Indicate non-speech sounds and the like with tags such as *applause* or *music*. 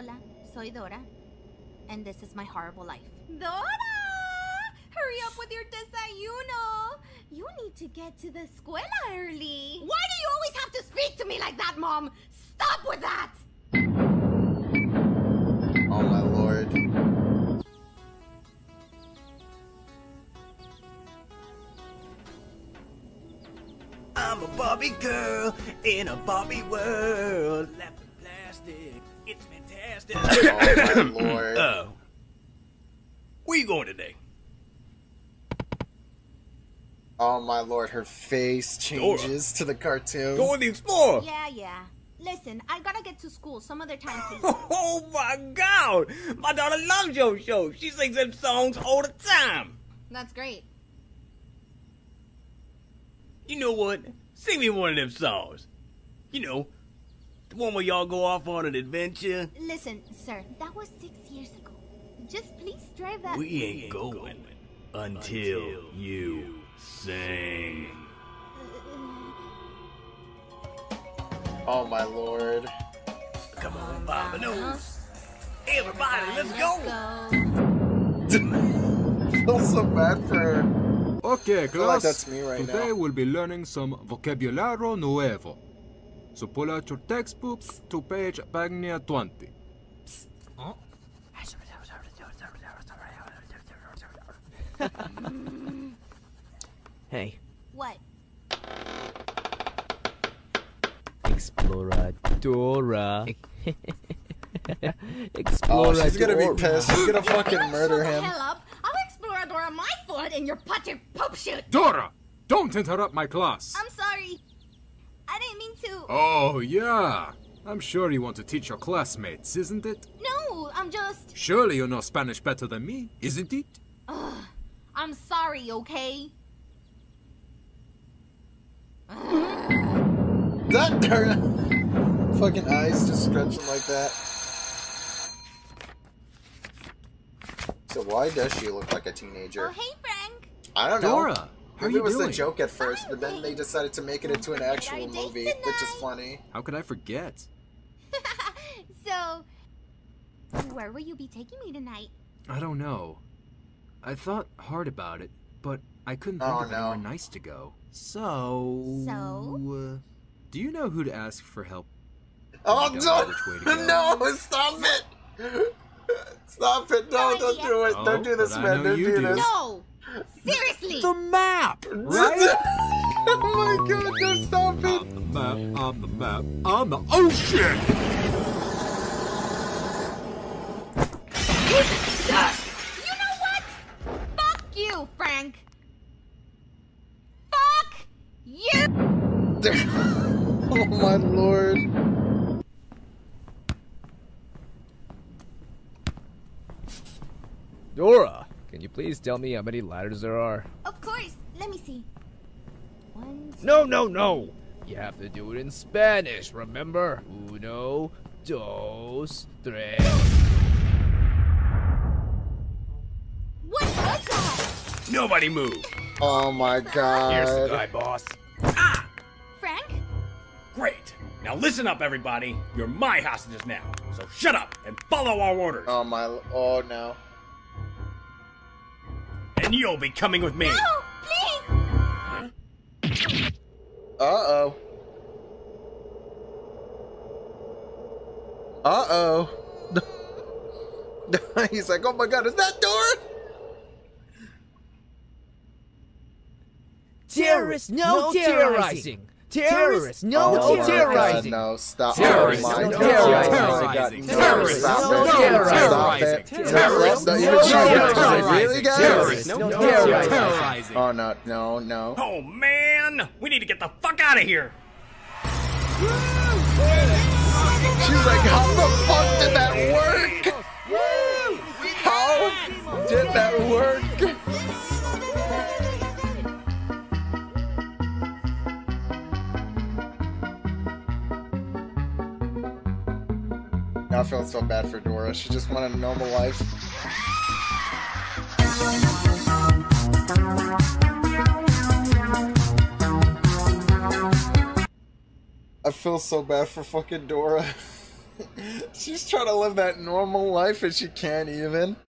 Hola, soy Dora, and this is my horrible life. Dora! Hurry up with your desayuno! You need to get to the escuela early. Why do you always have to speak to me like that, Mom? Stop with that! Oh my lord. I'm a Barbie girl in a Barbie world. Lapping plastic, it's fantastic. Oh my *coughs* lord. Oh. Where you going today? Oh my lord, her face changes to the cartoon. Go with the Explorer. Yeah, yeah. Listen, I gotta get to school some other time, please. *laughs* Oh my God! My daughter loves your show. She sings them songs all the time. That's great. You know what? Sing me one of them songs. You know, the one where y'all go off on an adventure. Listen, sir, that was six years ago. Just please drive that. We ain't *laughs* going until you sing. Oh my lord. Come on, Baba Nose. Uh-huh. Everybody, let's go. *laughs* I feel so bad for her. Okay, feel like class. that's me right Today now. we'll be learning some vocabulario nuevo. So pull out your textbook to page Pagnia 20. Hey, What? Exploradora. *laughs* Oh, Exploradora. she's gonna be pissed. She's gonna fucking murder him. hell up! I'll Exploradora my foot in your putty poop shoot! Dora! Don't interrupt my class! I'm sorry. I didn't mean to. Oh, yeah. I'm sure you want to teach your classmates, isn't it? No, I'm just. Surely you know Spanish better than me, isn't it? Ugh. I'm sorry, okay? That her fucking eyes just stretching like that. So why does she look like a teenager? Oh, teenager? hey, Frank. I don't know. Dora, how are Maybe you it was doing? a joke at first, but then they decided to make it into an actual Did I movie, which is funny. How could I forget? *laughs* so, where will you be taking me tonight? I don't know. I thought hard about it, but I couldn't think Oh, of no. anywhere nice to go. So. So? Uh, do you know who to ask for help? Oh don't no! which way to go. *laughs* No! Stop it! Stop it! No! Don't do it! Oh, Don't do this, man! Don't do do. this! No! Seriously! The map! Right? *laughs* oh my god! No! Stop it! on the map, on the map, on the ocean! You know what? Fuck you, Frank! Fuck you! *laughs* oh my lord! Dora, can you please tell me how many ladders there are? Of course. Let me see. One, two. No, no, no! You have to do it in Spanish, remember? Uno, dos, tres. What was that? Nobody move. Oh my god. Here's the guy, boss. Ah! Frank? Great. Now listen up, everybody. You're my hostages now. So shut up and follow our orders. Oh my! Oh no! And you'll be coming with me. No! Please! Uh oh! Uh oh! *laughs* He's like, oh my god, is that Dora? Terrorists, no, terrorizing! Terrorists, no, oh terrorizing! God, no, stop! Terrorists, oh no terrorizing. My God, Terrorists, no terrorizing. Terrorists, No, no even she terrorizing. Really, guys? Terrorists, No no terrorizing. terrorizing. Oh no, no, no! Oh man, we need to get the fuck out of here. She's like, how the fuck did that work? How did that work? Now I feel so bad for Dora. She just wanted a normal life. I feel so bad for fucking Dora. *laughs* She's trying to live that normal life and she can't even.